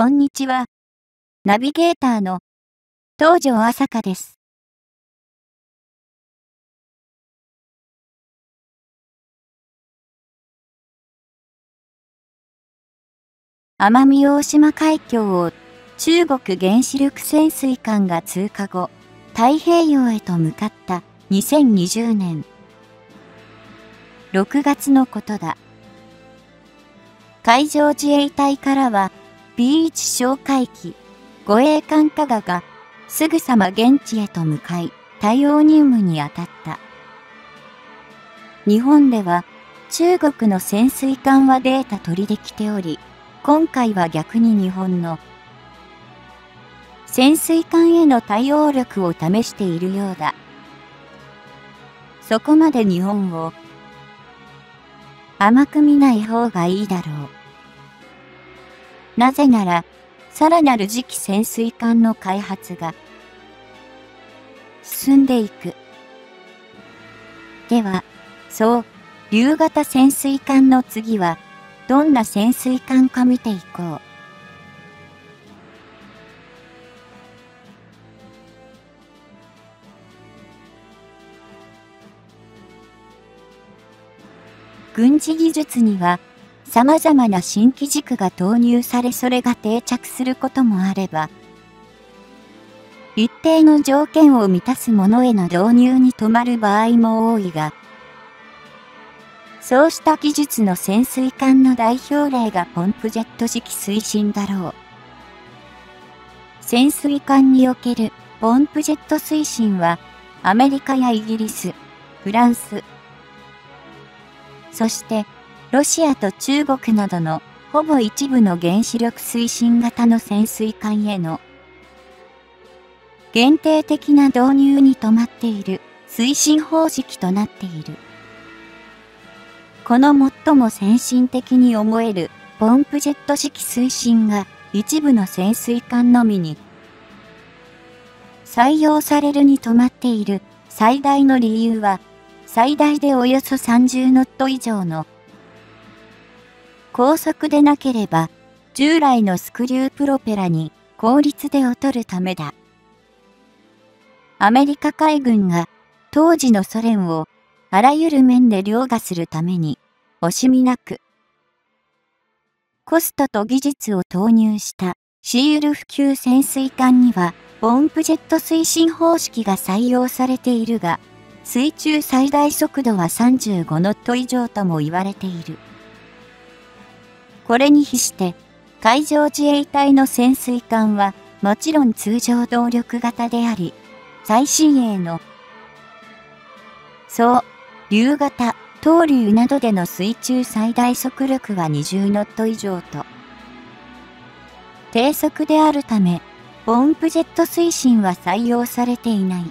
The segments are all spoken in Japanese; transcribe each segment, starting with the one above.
こんにちは。ナビゲーターの東條朝香です。奄美大島海峡を中国原子力潜水艦が通過後、太平洋へと向かった2020年6月のことだ。海上自衛隊からは B1 哨戒機、護衛艦加賀がすぐさま現地へと向かい対応任務に当たった。日本では中国の潜水艦はデータ取りできており、今回は逆に日本の潜水艦への対応力を試しているようだ。そこまで日本を甘く見ない方がいいだろう。なぜなら、さらなる次期潜水艦の開発が進んでいく。では、そう、竜型潜水艦の次は、どんな潜水艦か見ていこう。軍事技術には様々な新規軸が投入されそれが定着することもあれば、一定の条件を満たすものへの導入に止まる場合も多いが、そうした技術の潜水艦の代表例がポンプジェット式推進だろう。潜水艦におけるポンプジェット推進は、アメリカやイギリス、フランス、そしてロシアと中国などのほぼ一部の原子力推進型の潜水艦への限定的な導入に止まっている推進方式となっている。この最も先進的に思えるポンプジェット式推進が一部の潜水艦のみに採用されるに止まっている最大の理由は最大でおよそ30ノット以上の高速でなければ、従来のスクリュープロペラに効率で劣るためだ。アメリカ海軍が当時のソ連をあらゆる面で凌駕するために惜しみなくコストと技術を投入したシール普及潜水艦にはポンプジェット推進方式が採用されているが水中最大速度は35ノット以上とも言われている。これに比して、海上自衛隊の潜水艦はもちろん通常動力型であり、最新鋭の、そう、竜型、東流などでの水中最大速力は20ノット以上と、低速であるため、ポンプジェット推進は採用されていない。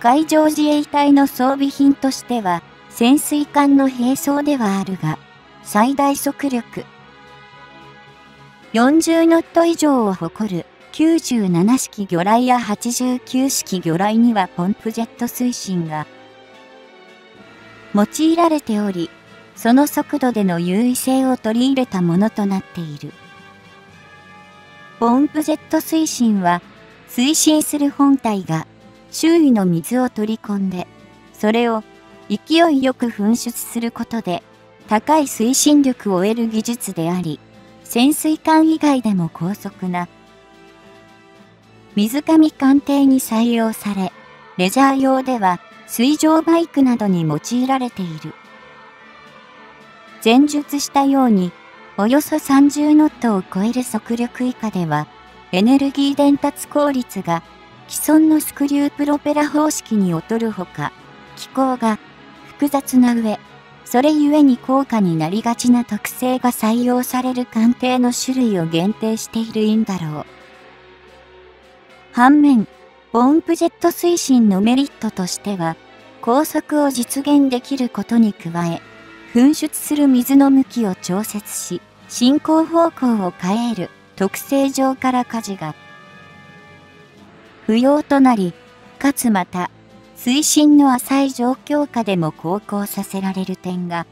海上自衛隊の装備品としては、潜水艦の並走ではあるが、最大速力40ノット以上を誇る97式魚雷や89式魚雷にはポンプジェット推進が用いられており、その速度での優位性を取り入れたものとなっている。ポンプジェット推進は推進する本体が周囲の水を取り込んで、それを勢いよく噴出することで高い推進力を得る技術であり、潜水艦以外でも高速な水上艦艇に採用され、レジャー用では水上バイクなどに用いられている。前述したように、およそ30ノットを超える速力以下では、エネルギー伝達効率が既存のスクリュープロペラ方式に劣るほか、機構が複雑な上、それゆえに高価になりがちな特性が採用される艦艇の種類を限定しているんだろう。反面、ポンプジェット推進のメリットとしては、高速を実現できることに加え、噴出する水の向きを調節し、進行方向を変える特性上から火事が不要となり、かつまた水深の浅い状況下でも航行させられる点が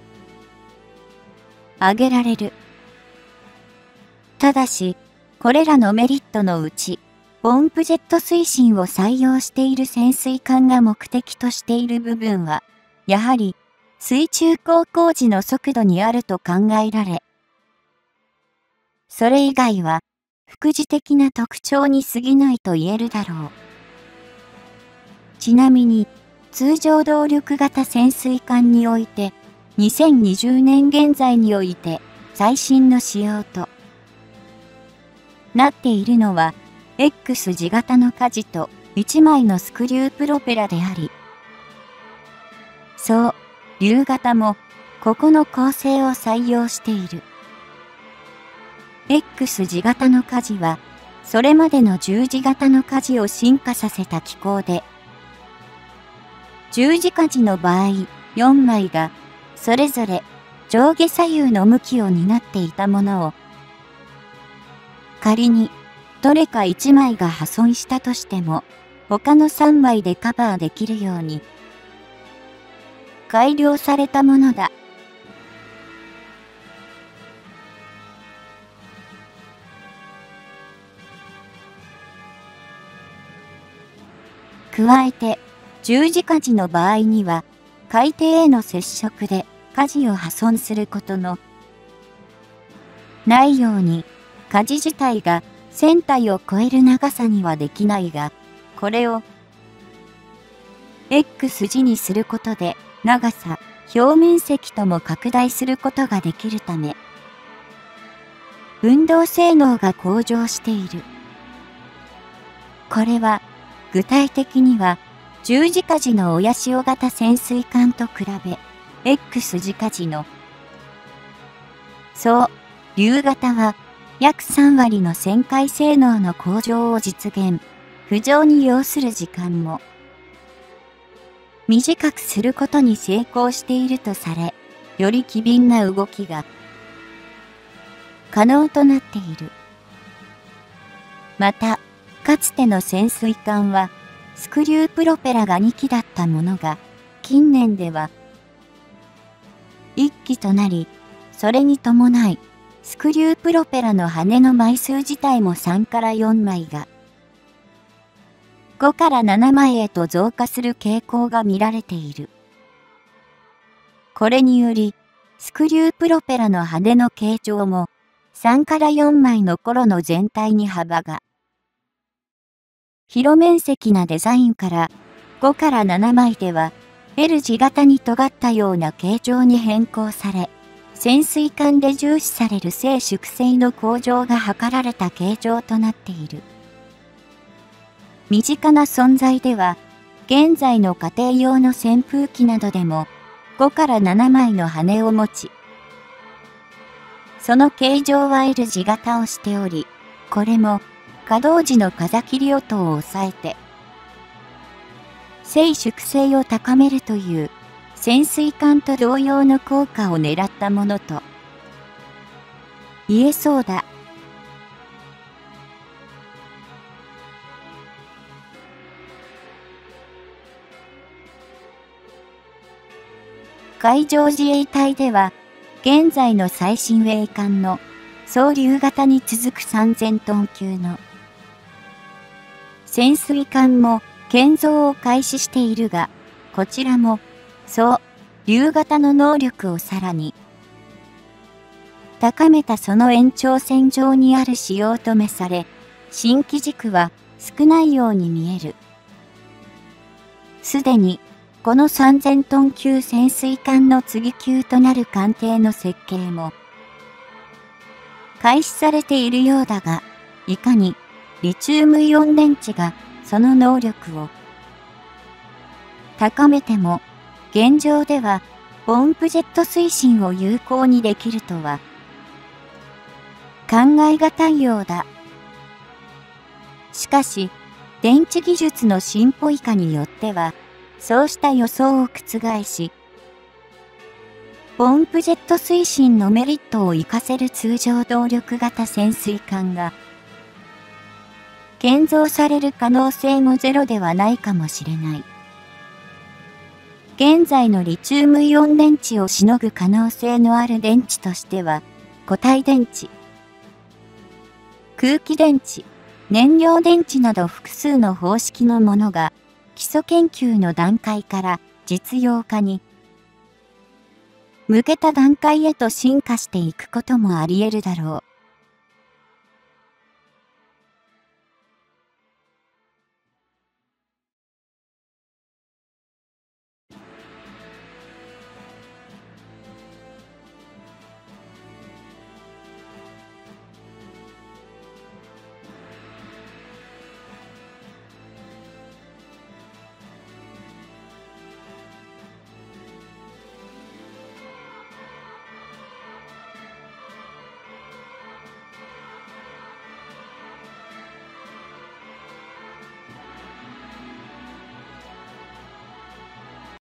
挙げられる。ただし、これらのメリットのうち、ポンプジェット推進を採用している潜水艦が目的としている部分は、やはり水中航行時の速度にあると考えられ、それ以外は副次的な特徴に過ぎないと言えるだろう。ちなみに、通常動力型潜水艦において、2020年現在において最新の仕様となっているのは X 字型の舵と1枚のスクリュープロペラであり、そう、竜型もここの構成を採用している。X 字型の舵は、それまでの十字型の舵を進化させた機構で、十字舵の場合、4枚が、それぞれ上下左右の向きを担っていたものを、仮に、どれか1枚が破損したとしても、他の3枚でカバーできるように、改良されたものだ。加えて、十字舵の場合には、海底への接触で舵を破損することのないように、舵自体が船体を超える長さにはできないが、これを X 字にすることで長さ、表面積とも拡大することができるため、運動性能が向上している。これは具体的には十字舵の親潮型潜水艦と比べ、X 字舵のそう、竜型は約3割の旋回性能の向上を実現、浮上に要する時間も短くすることに成功しているとされ、より機敏な動きが可能となっている。また、かつての潜水艦は、スクリュープロペラが2機だったものが、近年では、1機となり、それに伴い、スクリュープロペラの羽の枚数自体も3から4枚が、5から7枚へと増加する傾向が見られている。これにより、スクリュープロペラの羽の形状も3から4枚の頃の全体に幅が広面積なデザインから5から7枚では L 字型に尖ったような形状に変更され、潜水艦で重視される静粛性の向上が図られた形状となっている。身近な存在では、現在の家庭用の扇風機などでも5から7枚の羽を持ち、その形状は L 字型をしており、これも稼働時の風切り音を抑えて、静粛性を高めるという潜水艦と同様の効果を狙ったものと言えそうだ。海上自衛隊では、現在の最新鋭艦の総流型に続く3000トン級の潜水艦も建造を開始しているが、こちらも、そう、流型の能力をさらに高めたその延長線上にある仕様とめされ、新規軸は少ないように見える。すでにこの3000トン級潜水艦の次級となる艦艇の設計も開始されているようだが、いかにリチウムイオン電池がその能力を高めても現状ではポンプジェット推進を有効にできるとは考え難いようだ。しかし、電池技術の進歩以下によっては、そうした予想を覆し、ポンプジェット推進のメリットを活かせる通常動力型潜水艦が、建造される可能性もゼロではないかもしれない。現在のリチウムイオン電池をしのぐ可能性のある電池としては、固体電池。空気電池、燃料電池など複数の方式のものが基礎研究の段階から実用化に向けた段階へと進化していくこともあり得るだろう。